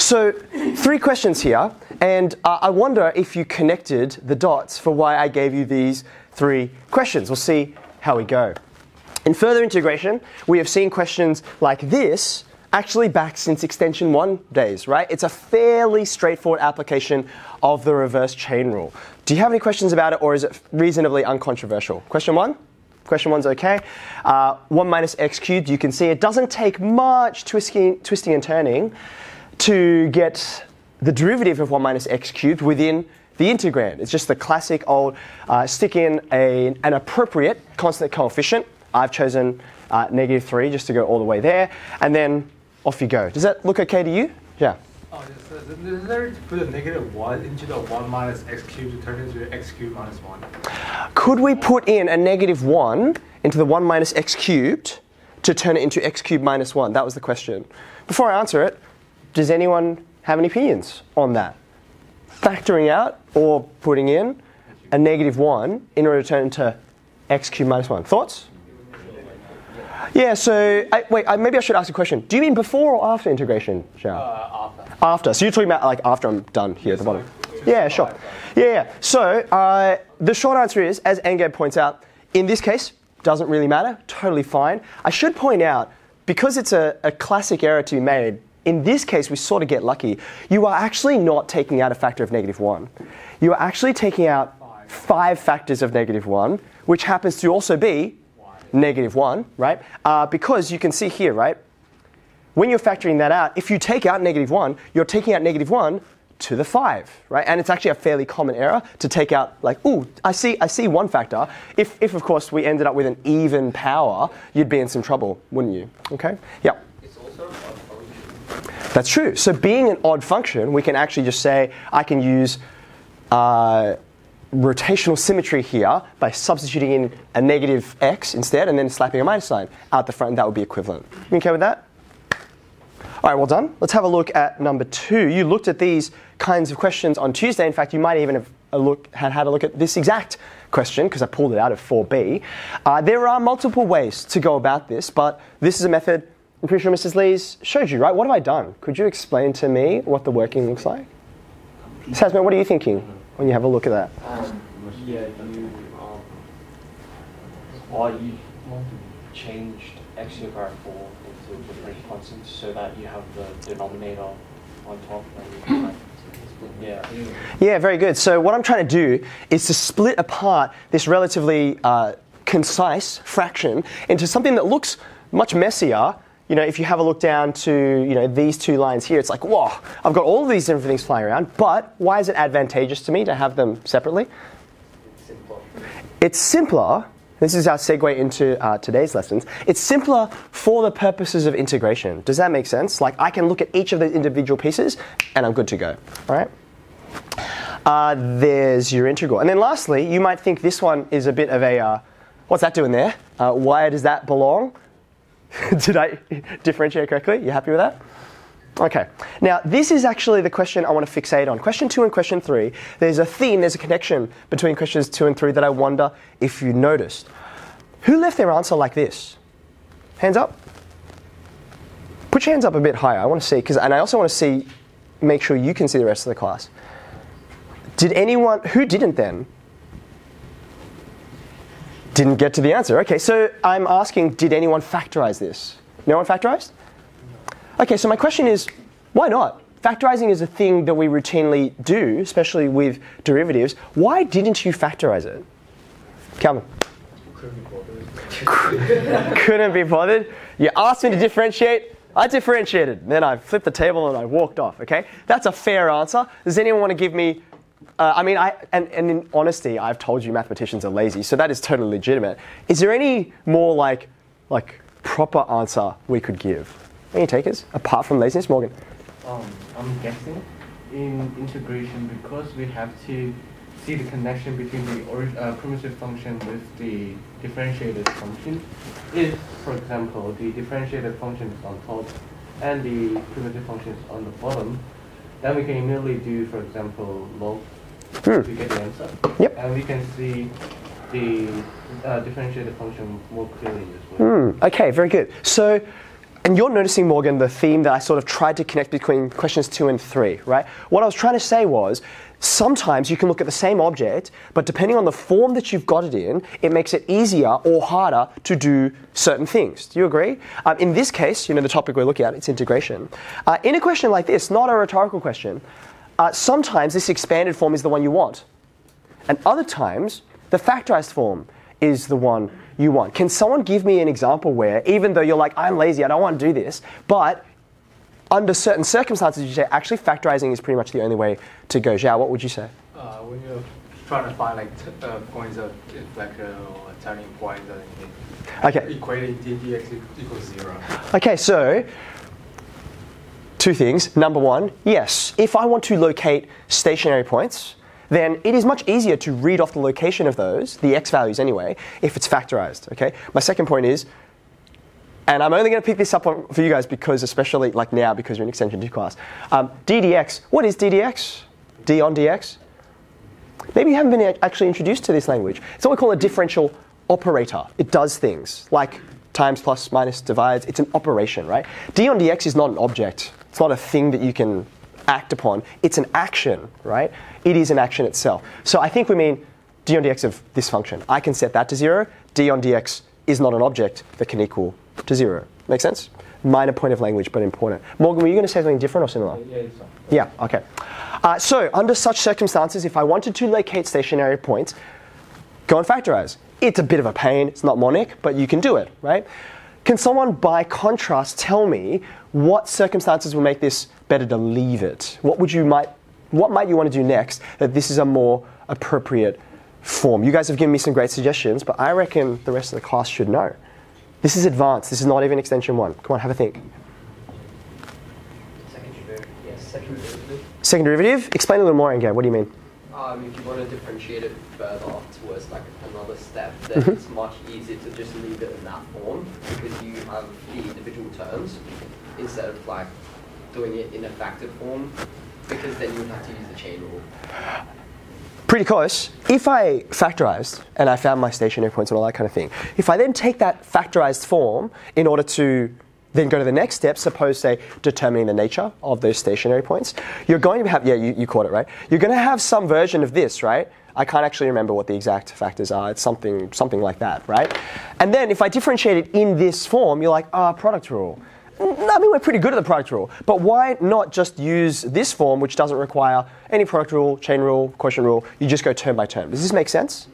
So, three questions here, and uh, I wonder if you connected the dots for why I gave you these three questions. We'll see how we go. In further integration, we have seen questions like this actually back since extension 1 days, right? It's a fairly straightforward application of the reverse chain rule. Do you have any questions about it, or is it reasonably uncontroversial? Question 1? Question one's okay. Uh, 1 minus x cubed, you can see it doesn't take much twisting, twisting and turning to get the derivative of 1 minus x cubed within the integrand. It's just the classic old uh, stick in a, an appropriate constant coefficient. I've chosen uh, negative 3 just to go all the way there. And then off you go. Does that look okay to you? Yeah. Oh, is there to put a negative 1 into the 1 minus x cubed to turn it into x cubed minus 1? Could we put in a negative 1 into the 1 minus x cubed to turn it into x cubed minus 1? That was the question. Before I answer it, does anyone have any opinions on that? Factoring out or putting in a negative 1 in order to turn into x cubed minus 1. Thoughts? Yeah, so I, wait, I, maybe I should ask a question. Do you mean before or after integration, Xiao? Uh, after. After. So you're talking about like after I'm done here at the bottom. Yeah, sure. Yeah, yeah. So uh, the short answer is, as Angad points out, in this case, doesn't really matter. Totally fine. I should point out, because it's a, a classic error to be made, in this case, we sort of get lucky. You are actually not taking out a factor of negative 1. You are actually taking out five factors of negative 1, which happens to also be negative 1, right? Uh, because you can see here, right? When you're factoring that out, if you take out negative 1, you're taking out negative 1 to the 5, right? And it's actually a fairly common error to take out like, ooh, I see, I see one factor. If, if, of course, we ended up with an even power, you'd be in some trouble, wouldn't you? Okay? Yeah. It's also an odd function. That's true. So being an odd function, we can actually just say I can use uh, rotational symmetry here by substituting in a negative x instead and then slapping a minus sign out the front. That would be equivalent. You okay with that? All right, well done. Let's have a look at number two. You looked at these kinds of questions on Tuesday. In fact, you might even have a look, had had a look at this exact question because I pulled it out of 4b. Uh, there are multiple ways to go about this, but this is a method I'm pretty sure Mrs. Lee's showed you, right? What have I done? Could you explain to me what the working looks like? Sasman, what are you thinking when you have a look at that? Um, yeah, you, um, or you want to change x to the power 4 into different constants so that you have the denominator on top and you yeah. Yeah, very good. So what I'm trying to do is to split apart this relatively uh, concise fraction into something that looks much messier. You know, if you have a look down to you know these two lines here, it's like, whoa, I've got all these different things flying around. But why is it advantageous to me to have them separately? It's simple. It's simpler. This is our segue into uh, today's lessons. It's simpler for the purposes of integration. Does that make sense? Like I can look at each of the individual pieces, and I'm good to go. All right. Uh, there's your integral, and then lastly, you might think this one is a bit of a uh, what's that doing there? Uh, why does that belong? Did I differentiate correctly? You happy with that? Okay. Now, this is actually the question I want to fixate on. Question two and question three, there's a theme, there's a connection between questions two and three that I wonder if you noticed. Who left their answer like this? Hands up. Put your hands up a bit higher. I want to see, because, and I also want to see, make sure you can see the rest of the class. Did anyone, who didn't then? Didn't get to the answer. Okay, so I'm asking, did anyone factorize this? No one factorized? Okay, so my question is, why not? Factorizing is a thing that we routinely do, especially with derivatives. Why didn't you factorize it? Calvin. Couldn't be bothered. You asked me to differentiate. I differentiated. Then I flipped the table and I walked off. Okay, that's a fair answer. Does anyone want to give me? Uh, I mean, I and, and in honesty, I've told you mathematicians are lazy, so that is totally legitimate. Is there any more like like proper answer we could give? Any takers apart from laziness, Morgan? Um, I'm guessing in integration because we have to see the connection between the uh, primitive function with the differentiated function. If, for example, the differentiated function is on top and the primitive function is on the bottom, then we can immediately do, for example, log Hmm. to get the answer. Yep. And we can see the uh, differentiated function more clearly as well. Hmm, okay, very good. So and you're noticing, Morgan, the theme that I sort of tried to connect between questions two and three, right? What I was trying to say was sometimes you can look at the same object, but depending on the form that you've got it in, it makes it easier or harder to do certain things. Do you agree? Um, in this case, you know, the topic we're looking at, it's integration. Uh, in a question like this, not a rhetorical question, uh, sometimes this expanded form is the one you want. And other times, the factorized form is the one you want. Can someone give me an example where, even though you're like, I'm lazy, I don't want to do this, but under certain circumstances, you say actually factorizing is pretty much the only way to go. Zhao, what would you say? Uh, when you're trying to find like t- uh, points of inflection or turning point or anything, Okay. equating ddx e- equals zero. Okay, so two things. Number one, yes, if I want to locate stationary points, then it is much easier to read off the location of those, the x values anyway, if it's factorized. Okay. My second point is, and I'm only going to pick this up on, for you guys because, especially like now, because you're in Extension 2 class. Um, ddx, what is ddx? d on dx? Maybe you haven't been actually introduced to this language. It's what we call a differential operator. It does things like times, plus, minus, divides. It's an operation, right? d on dx is not an object. It's not a thing that you can act upon. It's an action, right? It is an action itself. So I think we mean d on dx of this function. I can set that to zero. d on dx is not an object that can equal to zero. Make sense? Minor point of language, but important. Morgan, were you going to say something different or similar? Yeah, fine. Yeah, okay. Uh, so, under such circumstances, if I wanted to locate stationary points, go and factorize. It's a bit of a pain, it's not monic, but you can do it, right? Can someone, by contrast, tell me what circumstances will make this better to leave it? What would you might, what might you want to do next that this is a more appropriate form? You guys have given me some great suggestions, but I reckon the rest of the class should know. This is advanced. This is not even extension one. Come on, have a think. Second derivative. Yes, second derivative. Second derivative. Explain a little more, Angad. What do you mean? Um, if you want to differentiate it further towards like another step, then it's much easier to just leave it in that form because you have the individual terms instead of like doing it in a factored form because then you would have to use the chain rule. Pretty close. If I factorized and I found my stationary points and all that kind of thing, if I then take that factorized form in order to then go to the next step, suppose, say, determining the nature of those stationary points, you're going to have, yeah, you, you caught it, right? You're going to have some version of this, right? I can't actually remember what the exact factors are. It's something, something like that, right? And then if I differentiate it in this form, you're like, ah, product rule. I mean, we're pretty good at the product rule, but why not just use this form, which doesn't require any product rule, chain rule, quotient rule? You just go term by term. Does this make sense?